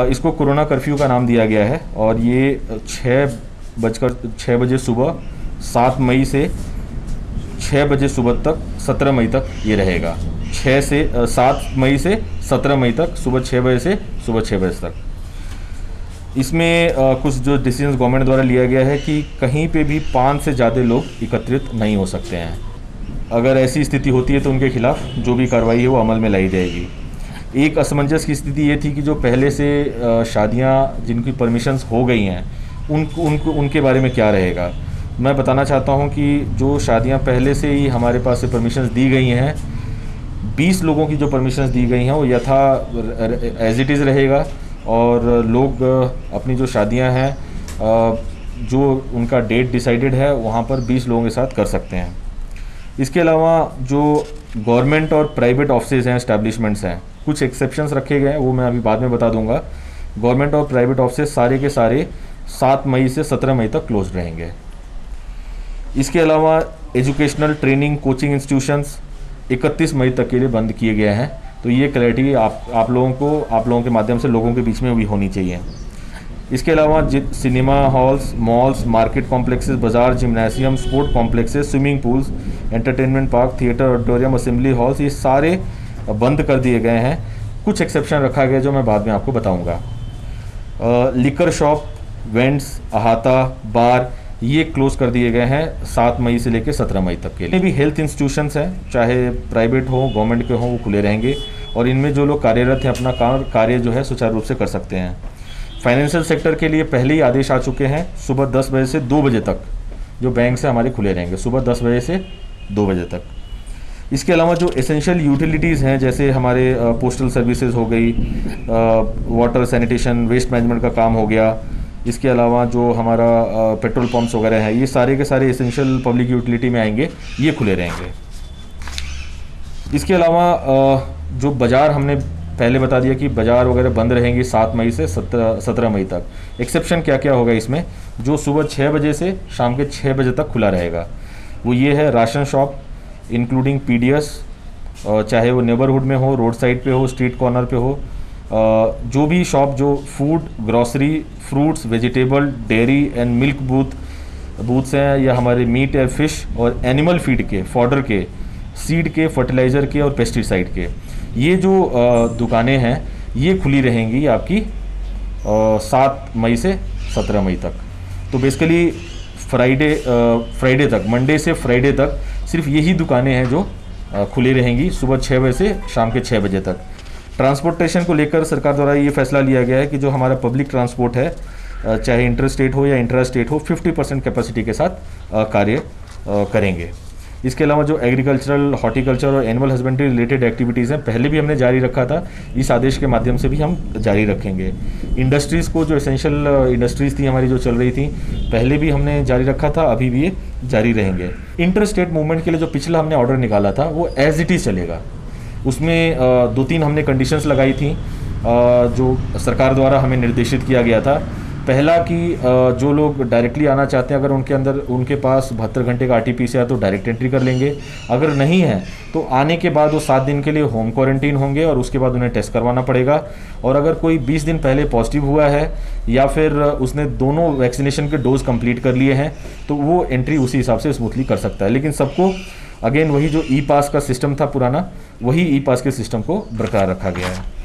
इसको corona curfew का नाम दिया गया है और ये छः बजकर छः बजे सुबह सात मई से छः बजे सुबह तक सत्रह मई तक ये रहेगा। छः से सात मई से सत्रह मई तक सुबह छः बजे से सुबह छः बजे तक। इसमें आ, कुछ जो डिसीज़न गवर्नमेंट द्वारा लिया गया है कि कहीं पे भी पाँच से ज़्यादा लोग एकत्रित नहीं हो सकते हैं। अगर ऐसी स्थिति होती है तो उनके खिलाफ जो भी कार्रवाई है वो अमल में लाई जाएगी। एक असमंजस की स्थिति ये थी कि जो पहले से शादियाँ जिनकी परमिशंस हो गई हैं, उन उनको उनके बारे में क्या रहेगा? मैं बताना चाहता हूँ कि जो शादियाँ पहले से ही हमारे पास से परमिशंस दी गई हैं 20 लोगों की जो परमिशंस दी गई हैं, वो यथा एज इट इज़ रहेगा। और लोग अपनी जो शादियाँ हैं जो उनका डेट डिसाइडेड है, वहाँ पर 20 लोगों के साथ कर सकते हैं। इसके अलावा जो गवर्नमेंट और प्राइवेट ऑफ़िस हैं इस्टेब्लिशमेंट्स हैं कुछ एक्सेप्शंस रखे गए हैं, वो मैं अभी बाद में बता दूँगा। गवर्नमेंट और प्राइवेट ऑफ़िस सारे के सारे सात मई से सत्रह मई तक क्लोज रहेंगे। इसके अलावा एजुकेशनल ट्रेनिंग कोचिंग इंस्टीट्यूशंस इकतीस मई तक के लिए बंद किए गए हैं। तो ये क्लैरिटी आप आप लोगों को, आप लोगों के माध्यम से लोगों के बीच में भी होनी चाहिए। इसके अलावा cinema halls malls market complexes बाज़ार gymnasium sport complexes swimming pools entertainment park theatre auditorium assembly halls ये सारे बंद कर दिए गए हैं। कुछ एक्सेप्शन रखा गया जो मैं बाद में आपको बताऊँगा। लिकर शॉप वेंट्स अहाता बार ये क्लोज कर दिए गए हैं सात मई से लेकर सत्रह मई तक के लिए। भी हेल्थ इंस्टीट्यूशंस हैं, चाहे प्राइवेट हो गवर्नमेंट के हों, वो खुले रहेंगे और इनमें जो लोग कार्यरत हैं, अपना काम, कार्य जो है, सुचारू रूप से कर सकते हैं। फाइनेंशियल सेक्टर के लिए पहले ही आदेश आ चुके हैं सुबह दस बजे से दो बजे तक। जो बैंक से हमारे खुले रहेंगे सुबह दस बजे से दो बजे तक। इसके अलावा जो एसेंशियल यूटिलिटीज़ हैं, जैसे हमारे पोस्टल सर्विसेज़ हो गई वाटर सैनिटेशन वेस्ट मैनेजमेंट का काम हो गया। इसके अलावा जो हमारा पेट्रोल पंप्स वगैरह हैं, ये सारे के सारे एसेंशियल पब्लिक यूटिलिटी में आएँगे, ये खुले रहेंगे। इसके अलावा जो बाज़ार हमने पहले बता दिया कि बाज़ार वगैरह बंद रहेंगे सात मई से सत्रह सत्रह मई तक। एक्सेप्शन क्या क्या होगा इसमें? जो सुबह छः बजे से शाम के छः बजे तक खुला रहेगा। वो ये है राशन शॉप इंक्लूडिंग पीडीएस चाहे वो नेबरहुड में हो रोड साइड पे हो स्ट्रीट कॉर्नर पे हो जो भी शॉप जो food grocery fruits vegetable dairy and milk booth booths हैं या हमारे मीट या फ़िश और एनिमल फ़ीड के फॉडर के सीड के फर्टिलाइज़र के और पेस्टिसाइड के, ये जो दुकानें हैं, ये खुली रहेंगी आपकी सात मई से सत्रह मई तक। तो बेसिकली फ्राइडे फ्राइडे तक, मंडे से फ्राइडे तक सिर्फ़ यही दुकानें हैं जो खुली रहेंगी सुबह छः बजे से शाम के छः बजे तक। ट्रांसपोर्टेशन को लेकर सरकार द्वारा ये फैसला लिया गया है कि जो हमारा पब्लिक ट्रांसपोर्ट है चाहे इंटर स्टेट हो या इंटरा स्टेट हो 50 परसेंट कैपेसिटी के साथ कार्य करेंगे। इसके अलावा जो एग्रीकल्चरल हॉर्टिकल्चर और एनिमल हस्बेंड्री रिलेटेड एक्टिविटीज़ हैं, पहले भी हमने जारी रखा था, इस आदेश के माध्यम से भी हम जारी रखेंगे। इंडस्ट्रीज़ को जो एसेंशियल इंडस्ट्रीज़ थी, हमारी जो चल रही थी, पहले भी हमने जारी रखा था, अभी भी ये जारी रहेंगे। इंटर स्टेट मूवमेंट के लिए जो पिछला हमने ऑर्डर निकाला था, वो एज इट इज़ चलेगा। उसमें दो तीन हमने कंडीशंस लगाई थी जो सरकार द्वारा हमें निर्देशित किया गया था पहला कि जो लोग डायरेक्टली आना चाहते हैं, अगर उनके अंदर, उनके पास बहत्तर घंटे का आरटीपीसी है तो डायरेक्ट एंट्री कर लेंगे। अगर नहीं है तो आने के बाद वो सात दिन के लिए होम क्वारंटीन होंगे और उसके बाद उन्हें टेस्ट करवाना पड़ेगा। और अगर कोई बीस दिन पहले पॉजिटिव हुआ है, या फिर उसने दोनों वैक्सीनेशन के डोज कंप्लीट कर लिए हैं तो वो एंट्री उसी हिसाब से स्मूथली कर सकता है। लेकिन सबको अगेन वही जो ई पास का सिस्टम था पुराना, वही ई पास के सिस्टम को बरकरार रखा गया है।